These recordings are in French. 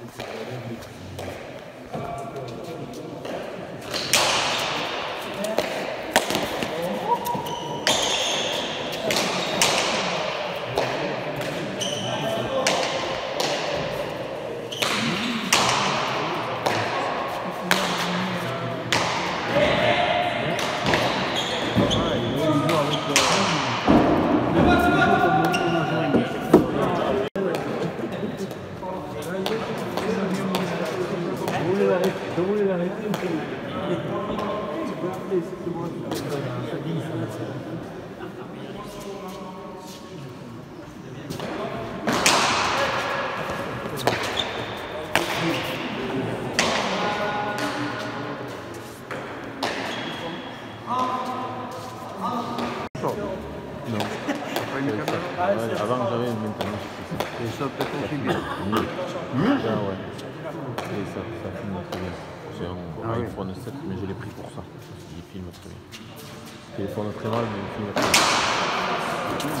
Non. Ouais, avant j'avais maintenant je Et ça peut-être aussi bien. mieux. Ah ouais. Et ça, ça filme très bien. J'ai un Ah oui. iPhone 7 mais je l'ai pris pour ça. Qu'il filme très bien. Téléphone très mal mais il filme très bien.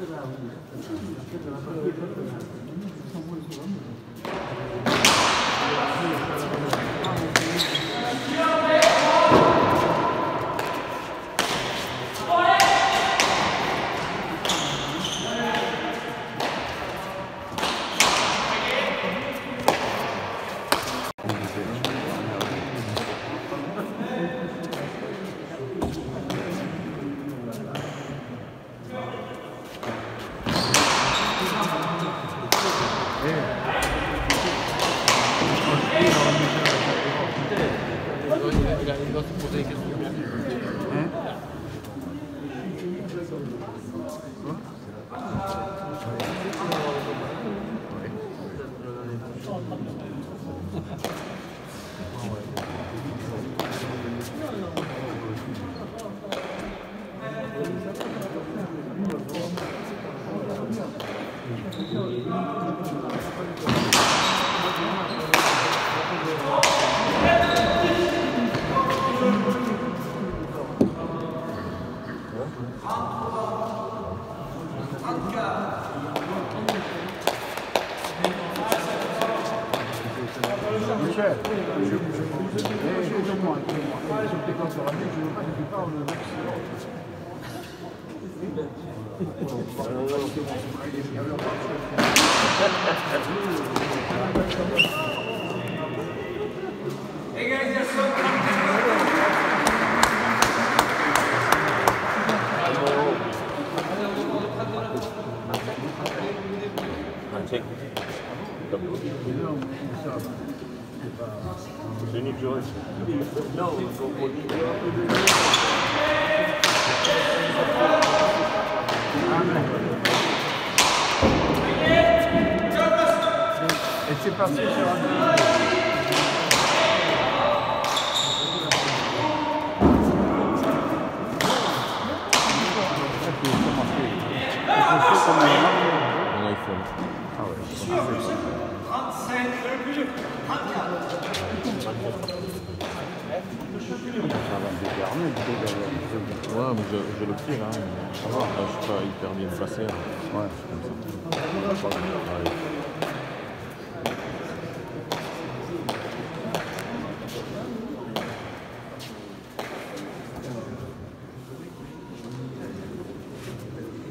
Thank you. Hey guys, that's so cool. Check. Ne veux pas que tu parles de Max. Et c'est parti sur un Un iPhone. Ouais, mais je, je le tire, hein. mais Ça va, là, je suis pas hyper bien placé. hein. Ouais. Comme ça. Ouais.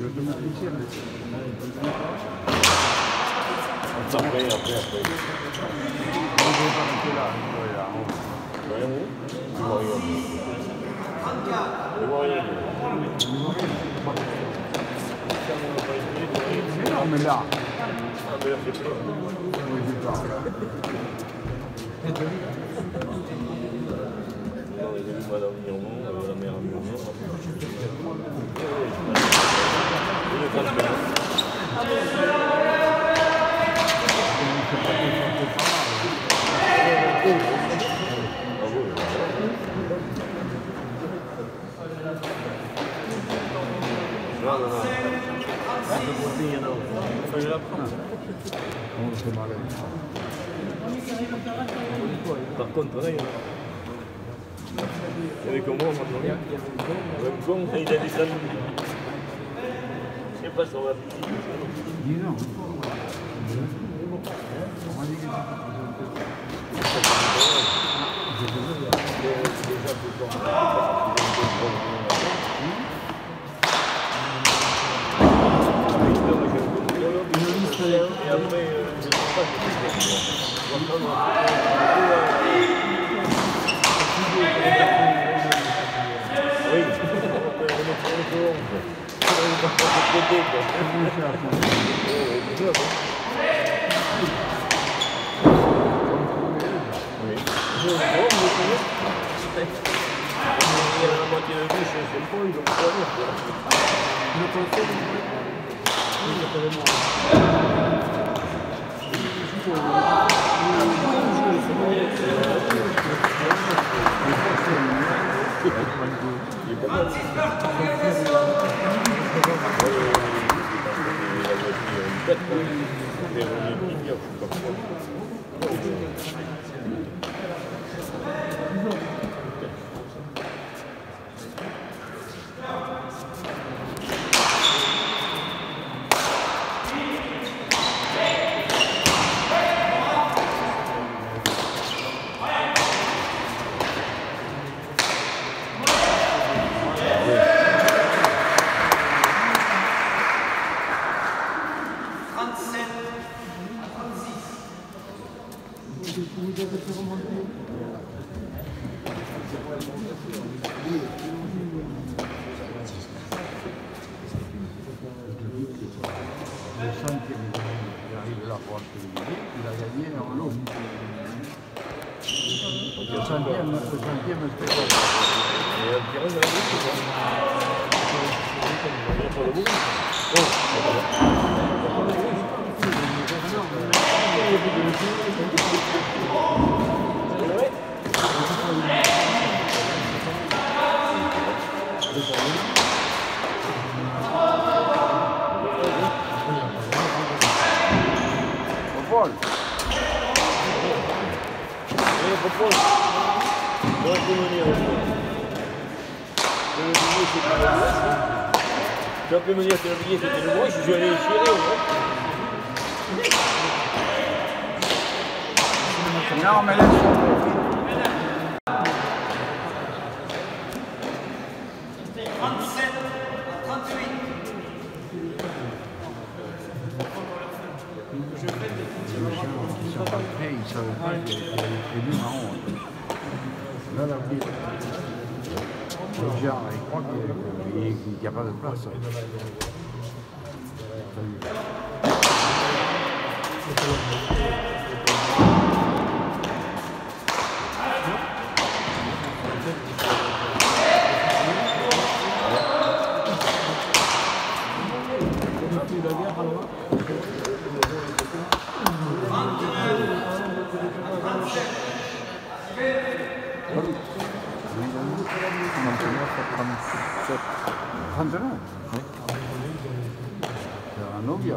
Je te montre ici. Après, après, après. On ne va pas monter là. Ouais, là, on- Voyons où Du Warrior. Le Warrior. Non, mais là, Ah, mais là, c'est plein. oui, c'est ça. Non, il y a eu Madame Mirmont, euh, la mère Mirmont. Et le transfert. Par contre, là, il y a. Il y avait que moi, maintenant. Le con, il a descendu. Je sais pas si on va Dis non. Et après, euh, je sais pas ce que est pas mal. Le cinquième, il arrive là pour télévisé, il a gagné en lot. Le cinquième, le cinquième spectacle. Au vol. Tu as pu me dire que le billet c'était le bon, je suis allé chier. Non, mais laisse Là, genre, il croit qu'il n'y a pas de place. Maintenant, c'est 感じないのね。あのびや。